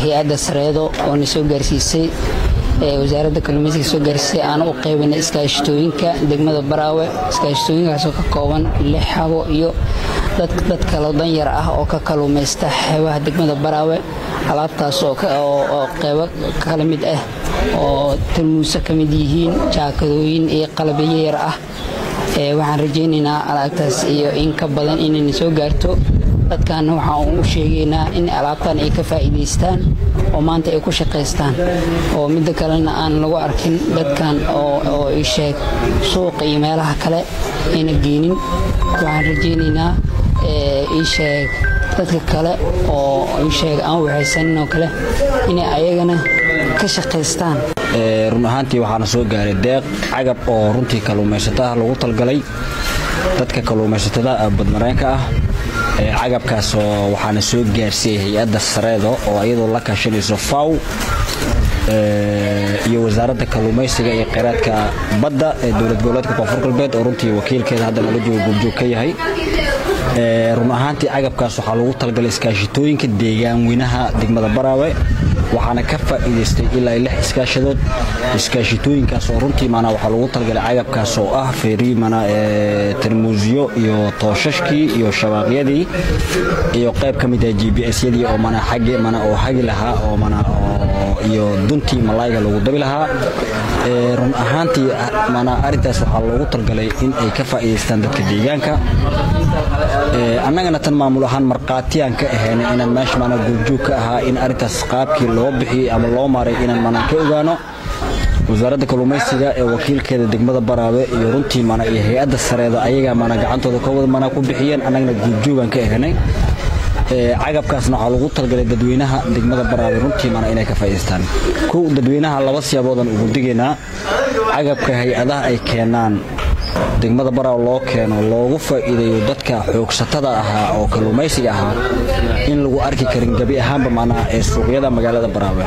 hay'adda sareedo oo na soo gaarsiisay wasaaradda kalluumaysiga soo gaarsiisay aan u qaybinay iskaashatooyinka degmada baraawe. Iskaashatooyinkaasoo ka kooban lix habo iyo dad kaloo danyar ah oo ka kalluumaysta xeebaha degmada baraawe. Alaabtaas oo qaybo kala mid ah oo talmuuse ka mid yihiin jaakadooyin iyo qalabyo yar ah. Waxaan rajaynaynaa alaabtaas iyo in ka badan inayna soo gaarto dadkaana waxaan u sheegaynaa in alaabtan ay ka faa'iidaystaan oo maanta ay ku shaqaystaan. Oo midda kalena aan lagu arkin dadkan oo isheeg suuqa iyo meelaha kale ayna geenin. Waxaan rajaynaynaa isheeg dadka kale oo isheeg aan waxaysanin oo kale inay ayagana ka shaqaystaan. Run ahaantii waxaana soo gaaray deeq cagab oo runtii kalluumaysataha lagu talgalay. Dadka kalluumaysatada badmareenka ah cagabkaasoo waxaana soo gaarsiiyey hay'adda sareedo oo iyadoo la kaashanayso faw iyo wasaaradda kalluumaysiga iyo kheyraadka badda ee dowlad goboleedka koonfur galbeed oo runtii wakiilkeeda hadda nala jooga goobjoog ka yahay run ahaantii cagabkaas waxaa lagu talgalay iskaashitooyinka deegaanweynaha degmada baraawe. Waxaana ka faa'iidaystay ilaa lix iskaashadood. Iskaashitooyinkaas oo runtii maanaa waxaa lagu talgalay cagabkaas oo ah feeri mana tarmuusyo iyo tooshashkii iyo shabaaqyadii iyo qayb ka mid ah g b s yadii oo mana xaggi mana oo hagi lahaa oo mana iyo duntii malaayga lagu dabi lahaa. Run ahaantii mana arrintaas waxaa loogu talgalay in ay ka faa'iidaystaan dadka deegaanka annagana tan maamul ahaan markhaatiyaan ka ahaynay inaan meesha mana goobjoog ka ahaa in arrintaas qaabkii loo bixiyey ama loo maray inaan mana ka ogaano. Wasaaradda kalluumaysiga ee wakiilkeeda degmada baraawe iyo runtii mana iyo hay'adda sareeda ayagaa mana gacantooda ka wada mana ku bixiyeen annagana goobjoogaan ka ahaynay cagabkaasna waxaa lagu talgalay dadweynaha degmada baraawe runtii mana inay ka faa'iidaystaan. Kow dadweynaha laba siyaaboodaan ugu digaynaa. Cagabka hay'adaha ay keenaan degmada baraawe loo keeno loogu faa'iideeyo dadka xoogsatada ahaa oo kalluumaysiga ahaa in lagu arki karin gebi ahaanba maanaa ee suuqyada magaalada baraawe.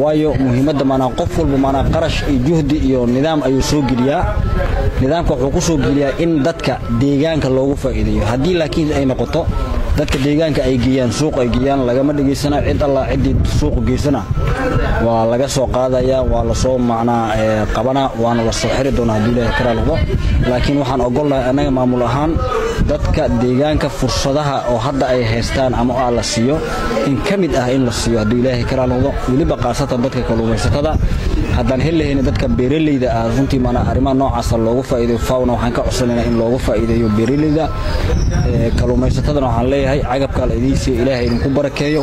Waayo muhiimadda maanaa qof walba maanaa qarash iyo juhdi iyo nidaam ayuu soo geliyaa. Nidaamka wuxuu ku soo geliyaa in dadka deegaanka loogu faa'iideeyo. Haddii laakiin ay noqoto dadka deegaanka ay geeyaan suuq ay geeyaan lagama dhegaysana cid allah ciddii suuqa geysana waa laga soo qaadaya waa la soo macnaa qabana waana la soo xiri doonaa haddii ilaahay karaa noqdo laakiin waxaan ogolnahay annaga maamul ahaan dadka deegaanka fursadaha oo hadda ay haystaan ama aa la siiyo in ka mid ah in la siiyo hadduu ilaahay karaa noqdo weliba khaasatan dadka kalluumaysatada haddaan hel lahayna dadka beeraleyda ah runtii maanaa arrimaha noocaasa loogu faa'iideeyo fawna waxaan ka codsanaynaa in loogu faa'iideeyo beeraleyda. Kalluumaysatadana waxaan leeyahay cagabkaa la idiin siiyo ilaahay idinku barakeeyo